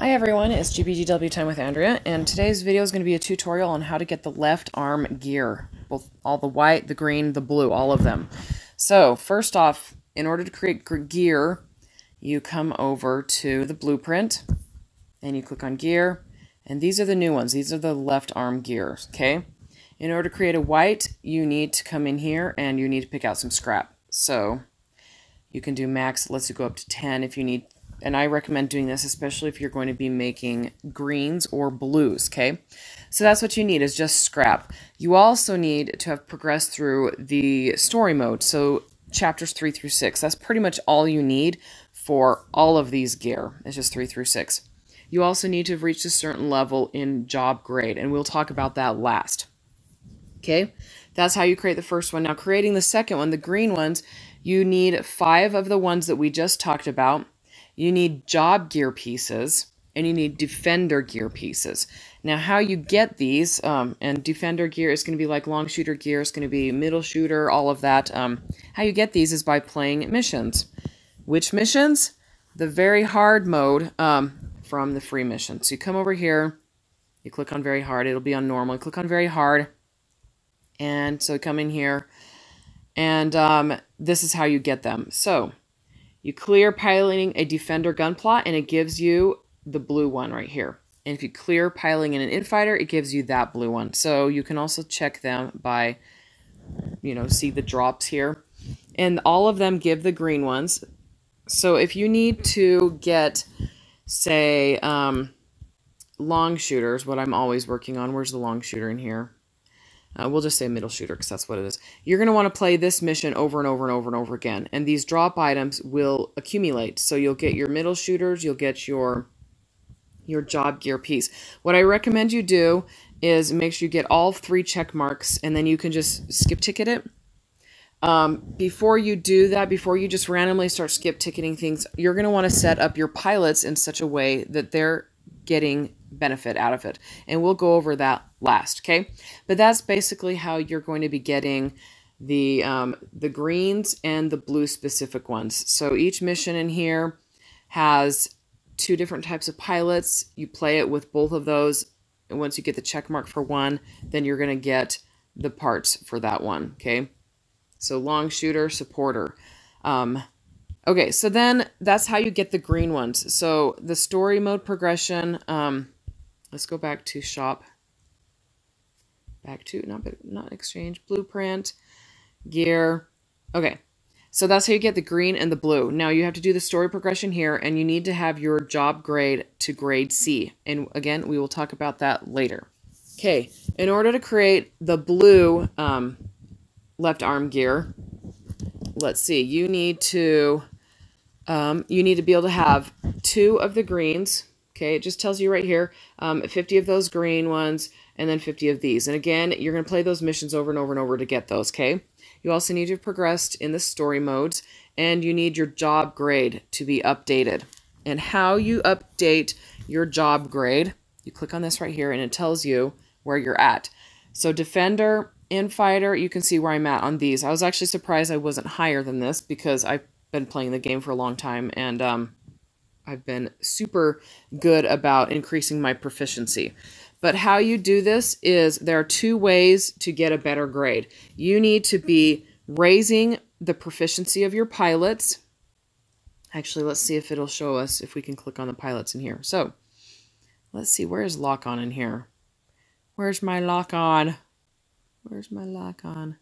Hi everyone, it's GBGW Time with Andrea, and today's video is going to be a tutorial on how to get the left arm gear. Both all the white, the green, the blue, all of them. So, first off, in order to create gear, you come over to the blueprint, and you click on gear, and these are the new ones. These are the left arm gears, okay? In order to create a white, you need to come in here, and you need to pick out some scrap. So, you can do max, let's go up to 10 if you need and I recommend doing this especially if you're going to be making greens or blues, okay? So that's what you need is just scrap. You also need to have progressed through the story mode, so chapters 3 through 6. That's pretty much all you need for all of these gear. It's just 3 through 6. You also need to have reached a certain level in job grade, and we'll talk about that last. Okay, that's how you create the first one. Now, creating the second one, the green ones, you need five of the ones that we just talked about you need job gear pieces, and you need defender gear pieces. Now, how you get these, um, and defender gear is going to be like long shooter gear, it's going to be middle shooter, all of that. Um, how you get these is by playing missions. Which missions? The very hard mode um, from the free mission. So you come over here, you click on very hard, it'll be on normal. You click on very hard, and so come in here, and um, this is how you get them. So you clear piloting a defender Gunpla and it gives you the blue one right here. And if you clear piling in an infighter, it gives you that blue one. So you can also check them by, you know, see the drops here. And all of them give the green ones. So if you need to get, say, um, long shooters, what I'm always working on, where's the long shooter in here? Uh, we'll just say middle shooter because that's what it is. You're going to want to play this mission over and over and over and over again. And these drop items will accumulate. So you'll get your middle shooters, you'll get your your job gear piece. What I recommend you do is make sure you get all three check marks and then you can just skip ticket it. Um, before you do that, before you just randomly start skip ticketing things, you're going to want to set up your pilots in such a way that they're getting benefit out of it. And we'll go over that last, okay? But that's basically how you're going to be getting the um, the greens and the blue specific ones. So each mission in here has two different types of pilots. You play it with both of those. And once you get the check mark for one, then you're going to get the parts for that one, okay? So long shooter, supporter. Um, okay, so then that's how you get the green ones. So the story mode progression, um, Let's go back to shop. Back to, not, not exchange, blueprint, gear. Okay, so that's how you get the green and the blue. Now you have to do the story progression here, and you need to have your job grade to grade C. And again, we will talk about that later. Okay, in order to create the blue um, left arm gear, let's see, you need to um, you need to be able to have two of the greens, Okay, it just tells you right here, um, 50 of those green ones, and then 50 of these. And again, you're going to play those missions over and over and over to get those, okay? You also need to have progressed in the story modes, and you need your job grade to be updated. And how you update your job grade, you click on this right here, and it tells you where you're at. So Defender, Infighter, you can see where I'm at on these. I was actually surprised I wasn't higher than this because I've been playing the game for a long time, and um, I've been super good about increasing my proficiency. But how you do this is there are two ways to get a better grade. You need to be raising the proficiency of your pilots. Actually, let's see if it'll show us if we can click on the pilots in here. So, let's see, where is Lockon in here? Where's my Lockon? Where's my Lockon?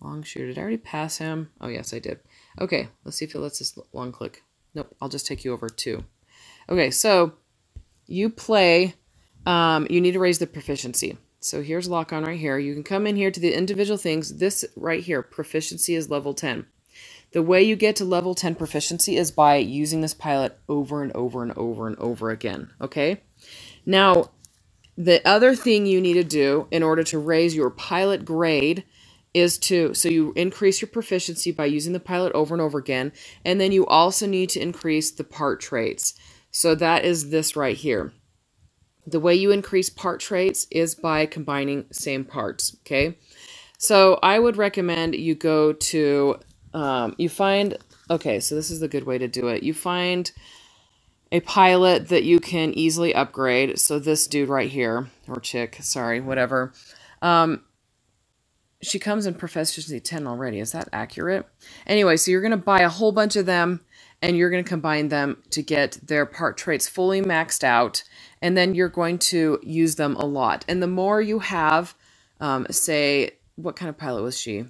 Long shooter. Did I already pass him? Oh, yes, I did. Okay, let's see if it lets us long click. Nope, I'll just take you over two. Okay, so you play, um, you need to raise the proficiency. So here's Lockon right here. You can come in here to the individual things. This right here, proficiency is level 10. The way you get to level 10 proficiency is by using this pilot over and over and over and over again, okay? Now, the other thing you need to do in order to raise your pilot grade is to, so you increase your proficiency by using the pilot over and over again, and then you also need to increase the part traits. So that is this right here. The way you increase part traits is by combining same parts, okay? So I would recommend you go to, um, you find, okay, so this is the good way to do it. You find a pilot that you can easily upgrade. So this dude right here, or chick, sorry, whatever. Um, she comes in proficiency 10 already. Is that accurate? Anyway, so you're going to buy a whole bunch of them and you're going to combine them to get their part traits fully maxed out. And then you're going to use them a lot. And the more you have, um, say, what kind of pilot was she?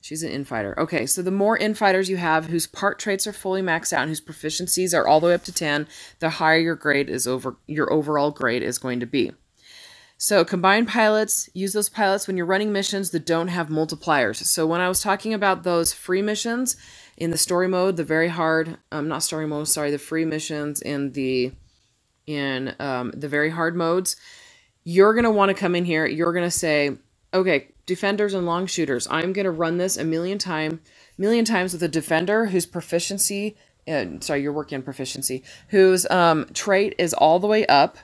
She's an infighter. Okay, so the more infighters you have whose part traits are fully maxed out and whose proficiencies are all the way up to 10, the higher your grade is over your overall grade is going to be. So combine pilots, use those pilots when you're running missions that don't have multipliers. So when I was talking about those free missions in the story mode, the very hard, um, not story mode, sorry, the free missions in the in um, the very hard modes, you're going to want to come in here. You're going to say, okay, defenders and long shooters. I'm going to run this a million time, million times with a defender whose proficiency, uh, sorry, you're working on proficiency, whose um, trait is all the way up,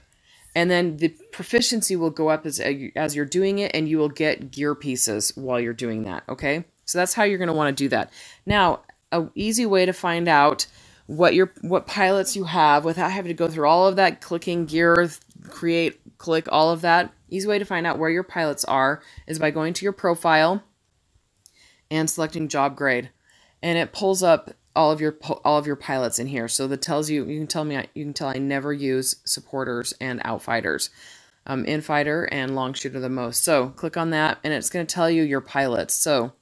and then the proficiency will go up as as you're doing it, and you will get gear pieces while you're doing that. Okay, so that's how you're going to want to do that. Now, a easy way to find out what your what pilots you have without having to go through all of that clicking gear, create, click, all of that Easy way to find out where your pilots are is by going to your profile and selecting job grade. And it pulls up all of your all of your pilots in here. So that tells you you can tell me you can tell I never use supporters and outfighters. Um, infighter and long shooter the most. So click on that and it's going to tell you your pilots. So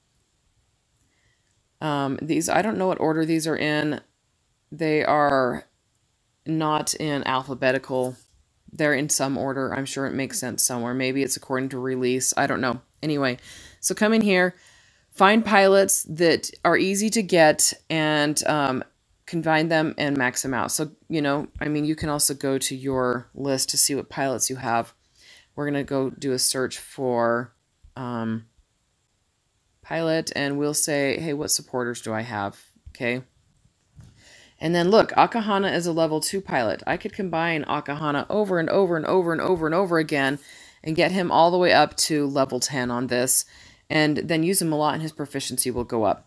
um, these I don't know what order these are in. They are not in alphabetical they're in some order. I'm sure it makes sense somewhere. Maybe it's according to release. I don't know. Anyway, so come in here, find pilots that are easy to get and um, combine them and max them out. So, you know, I mean, you can also go to your list to see what pilots you have. We're going to go do a search for um, pilot and we'll say, hey, what supporters do I have? Okay. And then look, Akahana is a level 2 pilot. I could combine Akahana over and over and over and over and over again and get him all the way up to level 10 on this and then use him a lot and his proficiency will go up.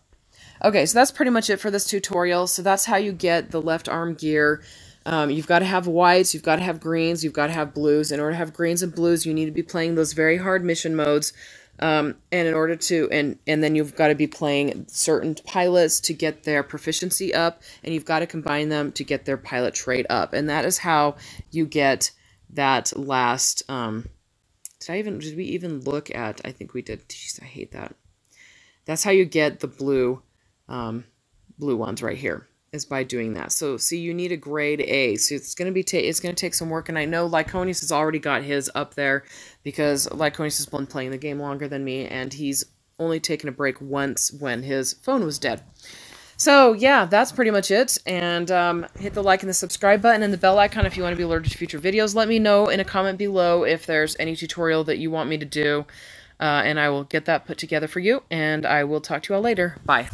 Okay, so that's pretty much it for this tutorial. So that's how you get the left arm gear. Um, you've got to have whites, you've got to have greens, you've got to have blues. In order to have greens and blues, you need to be playing those very hard mission modes um, and in order to, and, and then you've got to be playing certain pilots to get their proficiency up, and you've got to combine them to get their pilot trait up. And that is how you get that last, um, did I even, did we even look at, I think we did, I hate that. That's how you get the blue, um, blue ones right here is by doing that. So see, you need a grade A. So it's going to be it's going to take some work. And I know Lyconius has already got his up there because Lyconius has been playing the game longer than me, and he's only taken a break once when his phone was dead. So yeah, that's pretty much it. And um, hit the like and the subscribe button and the bell icon if you want to be alerted to future videos. Let me know in a comment below if there's any tutorial that you want me to do. Uh, and I will get that put together for you. And I will talk to you all later. Bye.